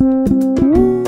Música